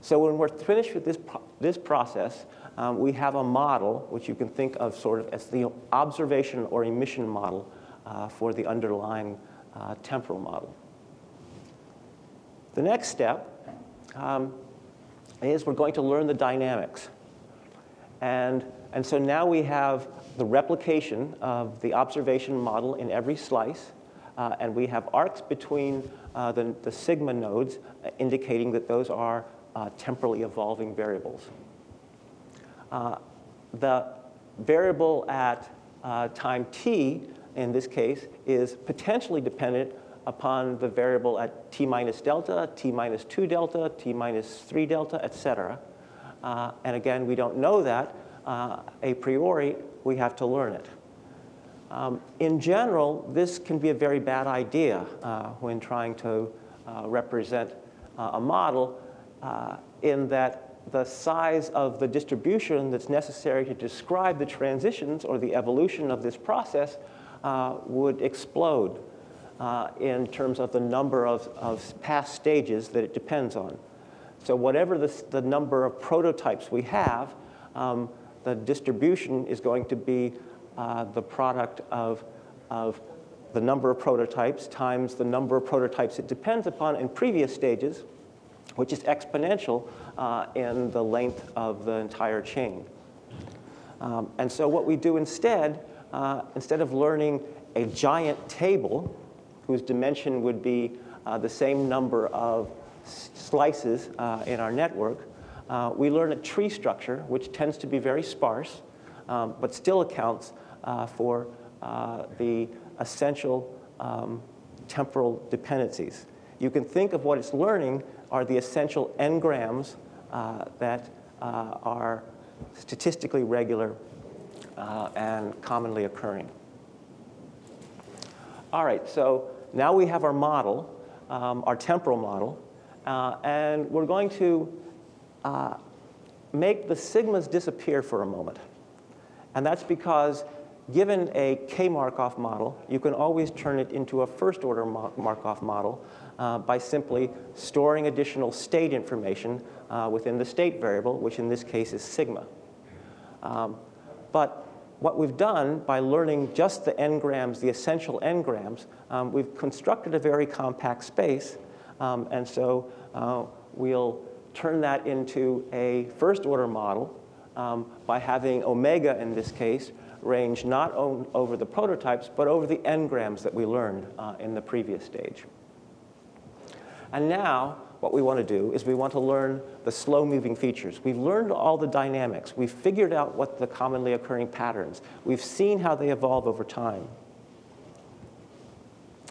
[SPEAKER 1] So when we're finished with this, pro this process, um, we have a model which you can think of sort of as the observation or emission model uh, for the underlying uh, temporal model. The next step um, is we're going to learn the dynamics. And, and so now we have the replication of the observation model in every slice, uh, and we have arcs between uh, the, the sigma nodes uh, indicating that those are uh, temporally evolving variables. Uh, the variable at time t, in this case, is potentially dependent upon the variable at t minus delta, t minus 2 delta, t minus 3 delta, et cetera. Uh, and again, we don't know that uh, a priori, we have to learn it. Um, in general, this can be a very bad idea uh, when trying to uh, represent uh, a model uh, in that the size of the distribution that's necessary to describe the transitions or the evolution of this process would explode in terms of the number of, of past stages that it depends on. So whatever the, the number of prototypes we have, um, the distribution is going to be uh, the product of, of the number of prototypes times the number of prototypes it depends upon in previous stages, which is exponential uh, in the length of the entire chain. Um, and so what we do instead, uh, instead of learning a giant table whose dimension would be uh, the same number of slices uh, in our network, uh, we learn a tree structure, which tends to be very sparse, um, but still accounts uh, for uh, the essential um, temporal dependencies. You can think of what it's learning are the essential n-grams uh, that are statistically regular and commonly occurring. All right, so now we have our model, um, our temporal model, and we're going to uh, make the sigmas disappear for a moment. And that's because given a K-Markov model, you can always turn it into a first-order Markov model uh, by simply storing additional state information uh, within the state variable, which in this case is sigma. Um, but what we've done by learning just the n-grams, the essential n-grams, um, we've constructed a very compact space. Um, and so uh, we'll turn that into a first order model um, by having omega, in this case, range not over the prototypes, but over the n-grams that we learned uh, in the previous stage. And now, what we want to do is we want to learn the slow-moving features. We've learned all the dynamics. We've figured out what the commonly occurring patterns. We've seen how they evolve over time.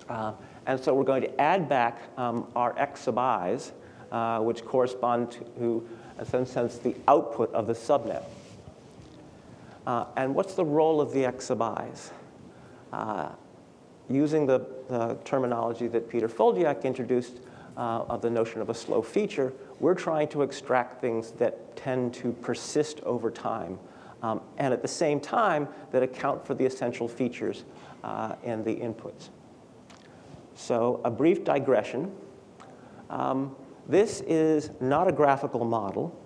[SPEAKER 1] Uh, and so we're going to add back um, our x sub i's uh, which correspond to, in some sense, the output of the subnet. Uh, and what's the role of the x sub i's? Uh, using the, the, terminology that Peter Földiák introduced uh, of the notion of a slow feature, we're trying to extract things that tend to persist over time. Um, and at the same time, that account for the essential features uh, in the inputs. So a brief digression. Um, this is not a graphical model.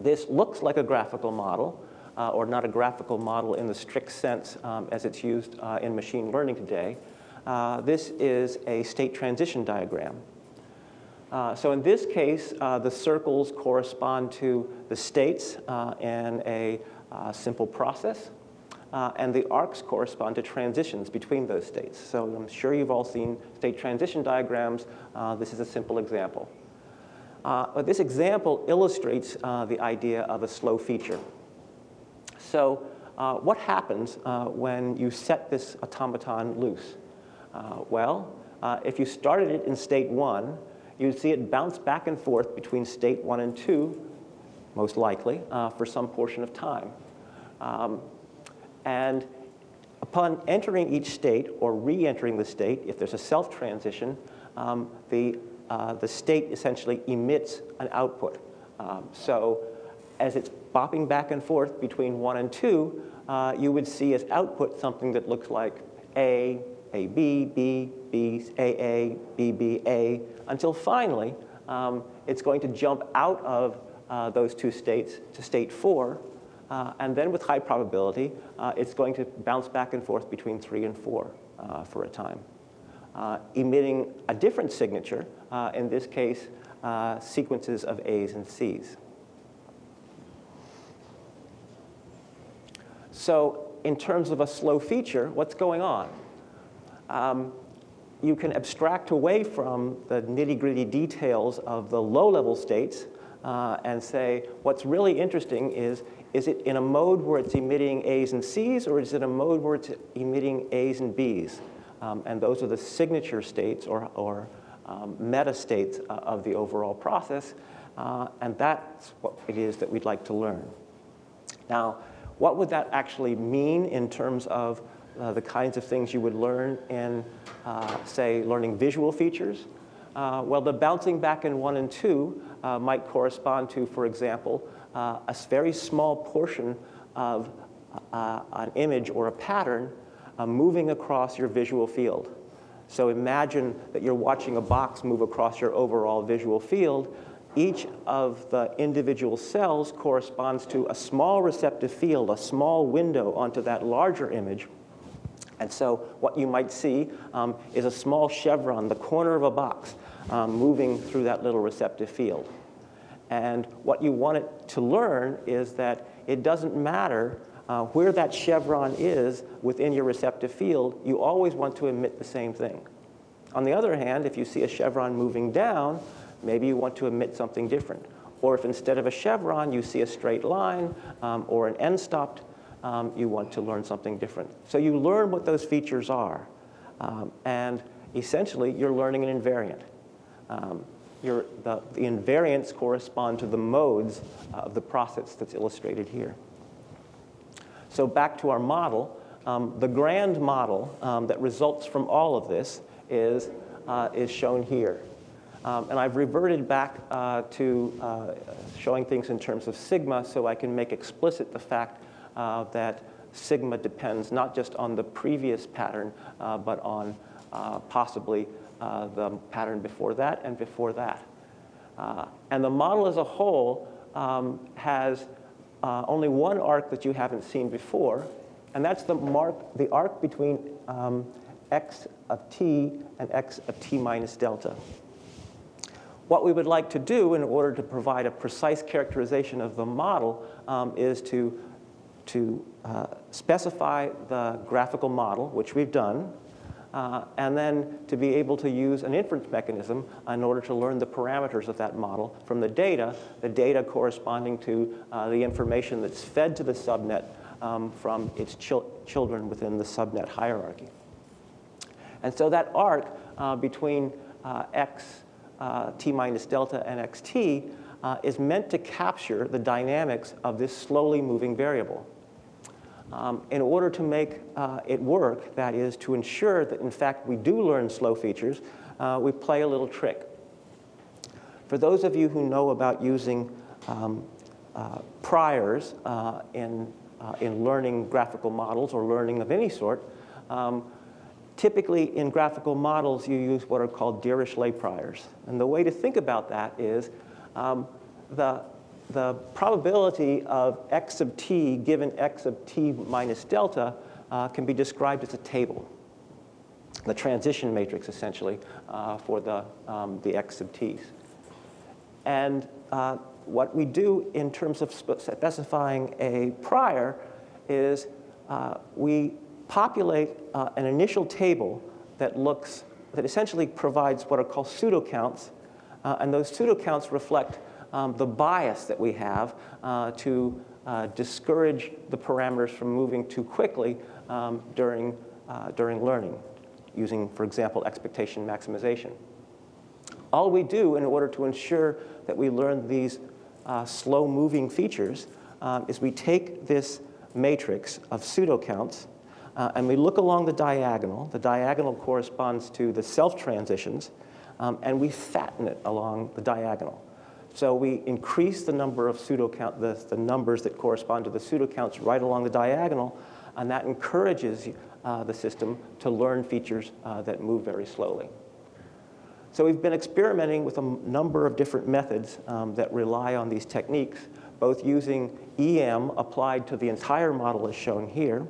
[SPEAKER 1] This looks like a graphical model, uh, or not a graphical model in the strict sense um, as it's used uh, in machine learning today. Uh, this is a state transition diagram. Uh, so in this case, uh, the circles correspond to the states uh, in a simple process. And the arcs correspond to transitions between those states. So I'm sure you've all seen state transition diagrams. this is a simple example. Uh, but this example illustrates uh, the idea of a slow feature. So uh, what happens uh, when you set this automaton loose? Uh, well, uh, if you started it in state one, you'd see it bounce back and forth between state one and two, most likely, for some portion of time. Um, and upon entering each state or re-entering the state, if there's a self-transition, um, the uh, the state essentially emits an output. Um, so as it's bopping back and forth between 1 and 2, uh, you would see as output something that looks like A, A, B, B, B, A, A, B, B, A, until finally um, it's going to jump out of uh, those two states to state 4, uh, and then with high probability, uh, it's going to bounce back and forth between 3 and 4 uh, for a time, uh, emitting a different signature, uh, in this case, sequences of A's and C's. So in terms of a slow feature, what's going on? Um, you can abstract away from the nitty-gritty details of the low-level states uh, and say what's really interesting is, is it in a mode where it's emitting A's and C's, or is it a mode where it's emitting A's and B's? Um, and those are the signature states or, or um, meta states uh, of the overall process, uh, and that's what it is that we'd like to learn. Now, what would that actually mean in terms of uh, the kinds of things you would learn in, uh, say, learning visual features? Uh, well, the bouncing back in one and two uh, might correspond to, for example, uh, a very small portion of uh, an image or a pattern moving across your visual field. So imagine that you're watching a box move across your overall visual field each of the individual cells corresponds to a small receptive field, a small window onto that larger image. And so what you might see um, is a small chevron, the corner of a box, um, moving through that little receptive field. And what you want it to learn is that it doesn't matter uh, where that chevron is within your receptive field, you always want to emit the same thing. On the other hand, if you see a chevron moving down, Maybe you want to emit something different. Or if instead of a chevron, you see a straight line um, or an end stopped, um, you want to learn something different. So you learn what those features are. Um, and essentially, you're learning an invariant. Um, the, the, invariants correspond to the modes of the process that's illustrated here. So back to our model, um, the grand model um, that results from all of this is, uh, is shown here. Um, and I've reverted back uh, to uh, showing things in terms of sigma so I can make explicit the fact uh, that sigma depends not just on the previous pattern, uh, but on uh, possibly uh, the pattern before that and before that. and the model as a whole um, has only one arc that you haven't seen before, and that's the, mark, the arc between um, x of t and x of t minus delta. What we would like to do in order to provide a precise characterization of the model um, is to, to uh, specify the graphical model, which we've done, uh, and then to be able to use an inference mechanism in order to learn the parameters of that model from the data, the data corresponding to uh, the information that's fed to the subnet um, from its chil children within the subnet hierarchy. And so that arc uh, between uh, x uh, t minus delta and xt uh, is meant to capture the dynamics of this slowly moving variable. Um, in order to make uh, it work, that is, to ensure that in fact we do learn slow features, uh, we play a little trick. For those of you who know about using um, uh, priors uh, in, in learning graphical models or learning of any sort, um, Typically, in graphical models, you use what are called Dirichlet priors. And the way to think about that is um, the, the probability of x of t given x of t minus delta uh, can be described as a table. The transition matrix, essentially, uh, for the, um, the x of t's. And uh, what we do in terms of specifying a prior is uh, we populate uh, an initial table that looks, that essentially provides what are called pseudo-counts, uh, and those pseudo-counts reflect um, the bias that we have uh, to uh, discourage the parameters from moving too quickly um, during, uh, during learning, using, for example, expectation maximization. All we do in order to ensure that we learn these uh, slow-moving features um, is we take this matrix of pseudo-counts uh, and we look along the diagonal. The diagonal corresponds to the self transitions, um, and we fatten it along the diagonal. So we increase the number of pseudo count, the, the numbers that correspond to the pseudo counts right along the diagonal, and that encourages uh, the system to learn features uh, that move very slowly. So we've been experimenting with a number of different methods um, that rely on these techniques, both using EM applied to the entire model as shown here,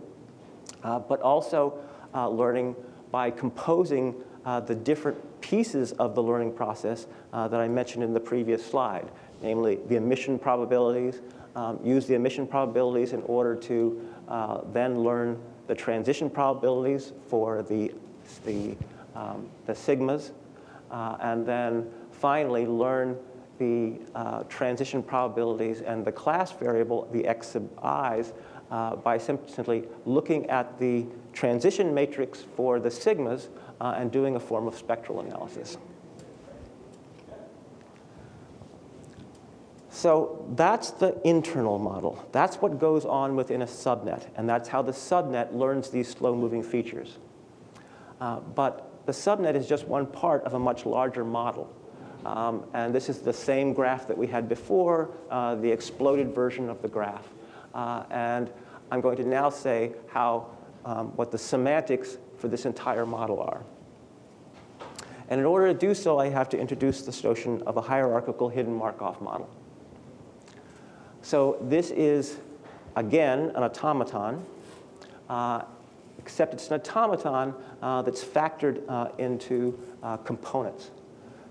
[SPEAKER 1] uh, but also uh, learning by composing uh, the different pieces of the learning process uh, that I mentioned in the previous slide, namely the emission probabilities, um, use the emission probabilities in order to uh, then learn the transition probabilities for the, the, um, the sigmas, uh, and then finally learn the uh, transition probabilities and the class variable, the x sub i's, uh, by simply looking at the transition matrix for the sigmas uh, and doing a form of spectral analysis. So that's the internal model. That's what goes on within a subnet, and that's how the subnet learns these slow-moving features. Uh, but the subnet is just one part of a much larger model. Um, and this is the same graph that we had before, uh, the exploded version of the graph. Uh, and I'm going to now say how, um, what the semantics for this entire model are. And in order to do so, I have to introduce this notion of a hierarchical hidden Markov model. So this is, again, an automaton, uh, except it's an automaton uh, that's factored uh, into uh, components.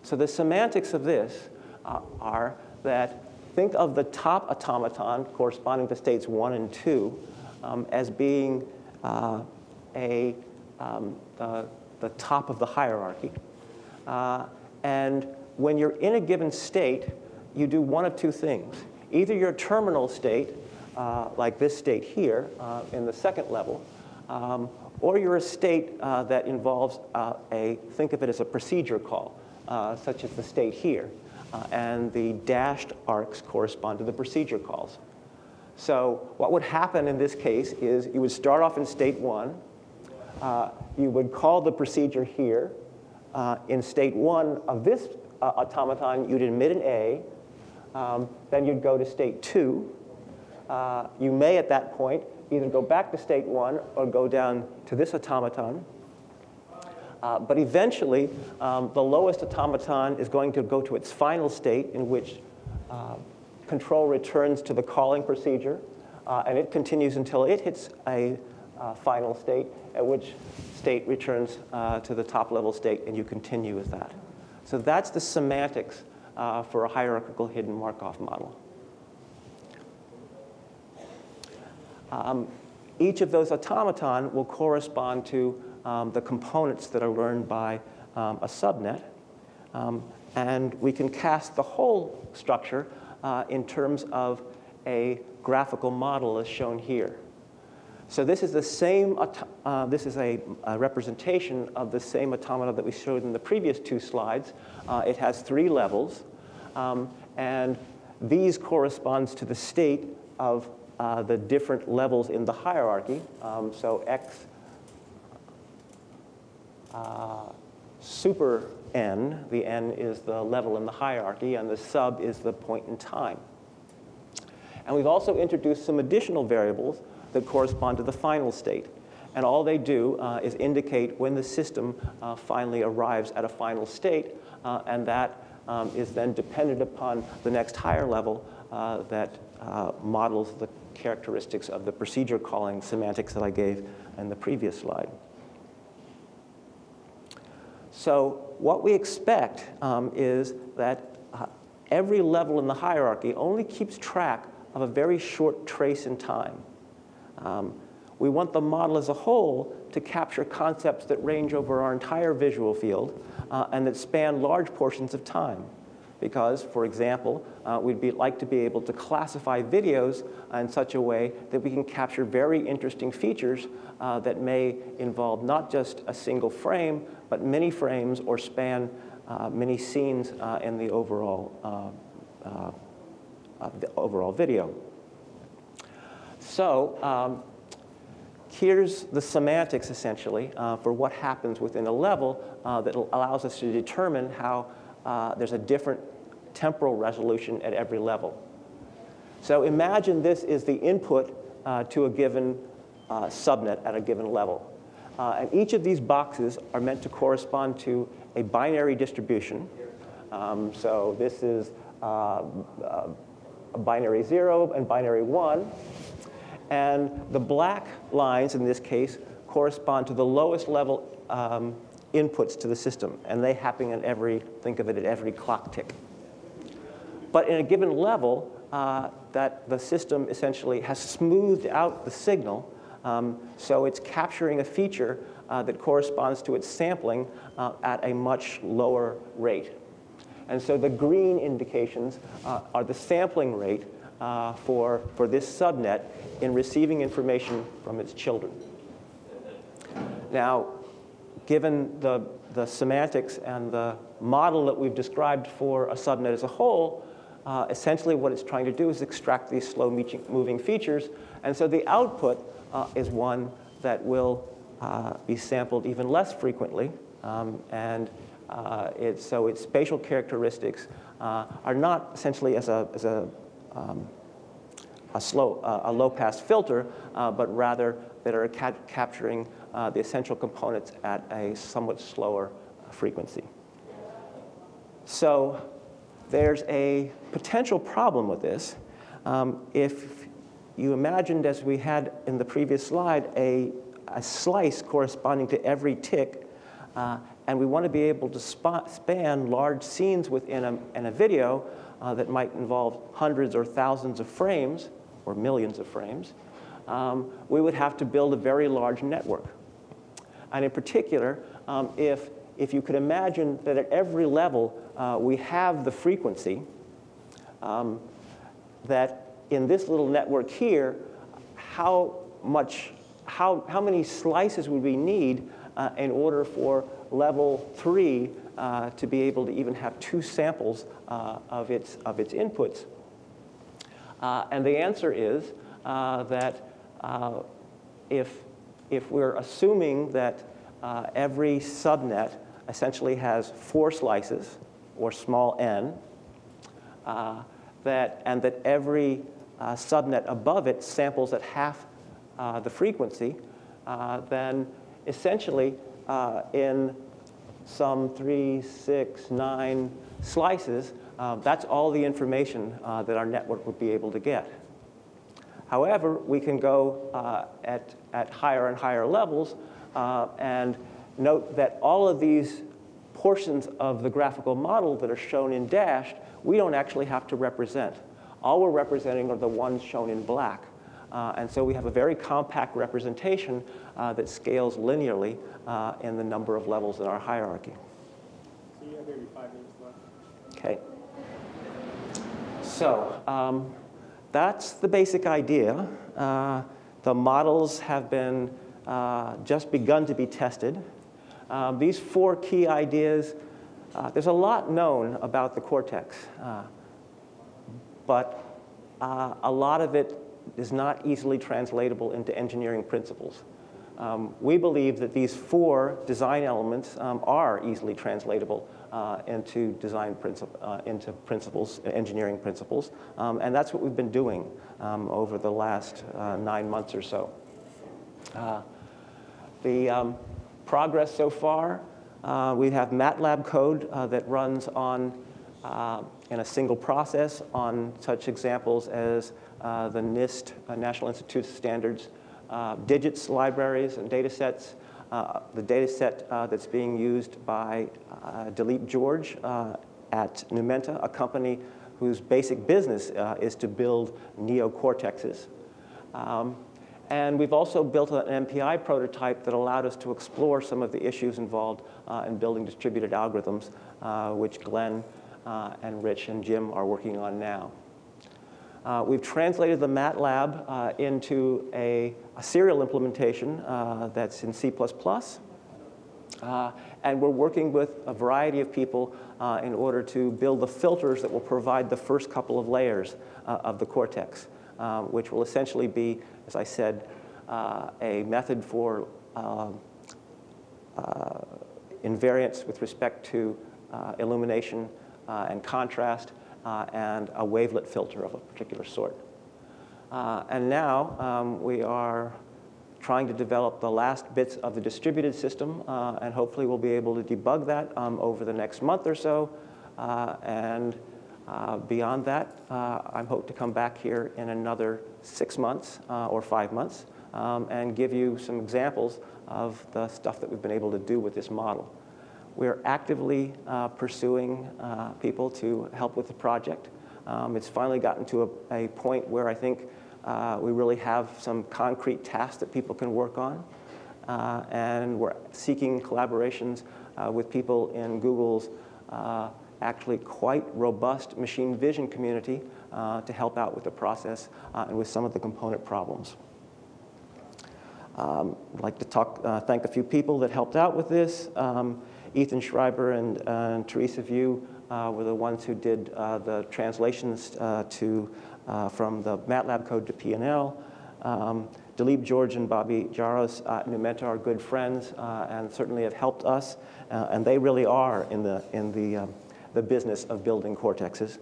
[SPEAKER 1] So the semantics of this uh, are that think of the top automaton corresponding to states one and two um, as being uh, a, um, the, the top of the hierarchy. Uh, and when you're in a given state, you do one of two things. Either your terminal state, uh, like this state here uh, in the second level, um, or you're a state uh, that involves uh, a, think of it as a procedure call, uh, such as the state here. and the dashed arcs correspond to the procedure calls. So what would happen in this case is you would start off in state one. You would call the procedure here. Uh, in state one of this uh, automaton, you'd emit an A. Um, then you'd go to state two. Uh, you may, at that point, either go back to state one or go down to this automaton. Uh, but eventually, um, the lowest automaton is going to go to its final state in which uh, control returns to the calling procedure, uh, and it continues until it hits a uh, final state, at which state returns uh, to the top level state, and you continue with that. So that's the semantics uh, for a hierarchical hidden Markov model. Um, each of those automaton will correspond to um, the components that are learned by um, a subnet. Um, and we can cast the whole structure uh, in terms of a graphical model as shown here. So this is the same, uh, this is a, a, representation of the same automata that we showed in the previous two slides. Uh, it has three levels, um, and these corresponds to the state of uh, the different levels in the hierarchy. Um, so X uh, super n, the n is the level in the hierarchy, and the sub is the point in time. And we've also introduced some additional variables that correspond to the final state. And all they do uh, is indicate when the system uh, finally arrives at a final state, uh, and that um, is then dependent upon the next higher level uh, that uh, models the characteristics of the procedure calling semantics that I gave in the previous slide. So what we expect um, is that uh, every level in the hierarchy only keeps track of a very short trace in time. Um, we want the model as a whole to capture concepts that range over our entire visual field uh, and that span large portions of time. Because, for example, uh, we'd be, like to be able to classify videos in such a way that we can capture very interesting features uh, that may involve not just a single frame, but many frames or span uh, many scenes uh, in the overall, uh, the overall video. So um, here's the semantics, essentially, for what happens within a level that allows us to determine how there's a different temporal resolution at every level. So imagine this is the input uh, to a given uh, subnet at a given level. Uh, and each of these boxes are meant to correspond to a binary distribution. Um, so this is uh, uh, binary 0 and binary 1. And the black lines in this case correspond to the lowest level um, inputs to the system. And they happen at every, think of it at every clock tick. But in a given level, uh, that the system essentially has smoothed out the signal. Um, so it's capturing a feature uh, that corresponds to its sampling uh, at a much lower rate. And so the green indications uh, are the sampling rate uh, for, for this subnet in receiving information from its children. Now, given the, the semantics and the model that we've described for a subnet as a whole, uh, essentially what it's trying to do is extract these slow moving features. And so the output uh, is one that will uh, be sampled even less frequently. Um, and uh, it's, so its spatial characteristics uh, are not essentially as a, as a, um, a, slow, uh, a low-pass filter, but rather that are ca capturing the essential components at a somewhat slower frequency. So there's a potential problem with this. Um, if you imagined, as we had in the previous slide, a, a slice corresponding to every tick, uh, and we want to be able to spot, span large scenes within a, in a video uh, that might involve hundreds or thousands of frames, or millions of frames, um, we would have to build a very large network. And in particular, um, if if you could imagine that at every level uh, we have the frequency, um, that in this little network here, how much, how, how many slices would we need uh, in order for level three uh, to be able to even have two samples uh, of, its, of its inputs? Uh, and the answer is uh, that if, if we're assuming that uh, every subnet essentially has four slices, or small n, uh, that, and that every uh, subnet above it samples at half uh, the frequency, uh, then essentially uh, in some three, six, nine slices, uh, that's all the information uh, that our network would be able to get. However, we can go uh, at, at higher and higher levels uh, and note that all of these portions of the graphical model that are shown in dashed, we don't actually have to represent. All we're representing are the ones shown in black. Uh, and so we have a very compact representation uh, that scales linearly uh, in the number of levels in our hierarchy.
[SPEAKER 4] So you have maybe five minutes left.
[SPEAKER 1] Okay. So um, that's the basic idea. Uh, the models have been uh, just begun to be tested. Um, these four key ideas, uh, there's a lot known about the cortex, uh, but uh, a lot of it is not easily translatable into engineering principles. Um, we believe that these four design elements um, are easily translatable uh, into design princip uh, into principles, engineering principles, um, and that's what we've been doing um, over the last uh, nine months or so. Uh, the um, progress so far, uh, we have MATLAB code uh, that runs on uh, in a single process on such examples as uh, the NIST, uh, National Institute of Standards, digits libraries and data sets, the data set that's being used by Dileep George at Numenta, a company whose basic business is to build neocortexes. Um, and we've also built an MPI prototype that allowed us to explore some of the issues involved uh, in building distributed algorithms, uh, which Glenn uh, and Rich and Jim are working on now. Uh, we've translated the MATLAB uh, into a, a, serial implementation uh, that's in C++. and we're working with a variety of people in order to build the filters that will provide the first couple of layers of the cortex, which will essentially be as I said, uh, a method for uh, uh, invariance with respect to uh, illumination uh, and contrast, uh, and a wavelet filter of a particular sort. Uh, and now um, we are trying to develop the last bits of the distributed system, uh, and hopefully we'll be able to debug that um, over the next month or so. Uh, and uh, beyond that, uh, I hope to come back here in another six months or five months um, and give you some examples of the stuff that we've been able to do with this model. We're actively uh, pursuing people to help with the project. Um, it's finally gotten to a, a point where I think uh, we really have some concrete tasks that people can work on. Uh, and we're seeking collaborations uh, with people in Google's uh, actually quite robust machine vision community uh, to help out with the process uh, and with some of the component problems. Um, I'd like to talk, thank a few people that helped out with this. Um, Ethan Schreiber and, and Teresa View were the ones who did the translations to uh, from the MATLAB code to PNL. Um, Dileep George and Bobby Jaros at Numenta are good friends uh, and certainly have helped us, uh, and they really are in the, in the, um, the business of building cortexes.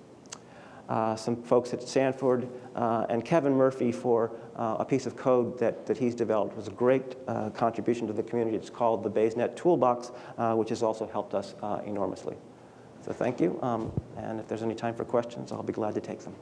[SPEAKER 1] Uh, some folks at Stanford, uh, and Kevin Murphy for uh, a piece of code that, that he's developed was a great uh, contribution to the community. It's called the Bayes Net Toolbox, uh, which has also helped us enormously. So thank you, um, and if there's any time for questions, I'll be glad to take them.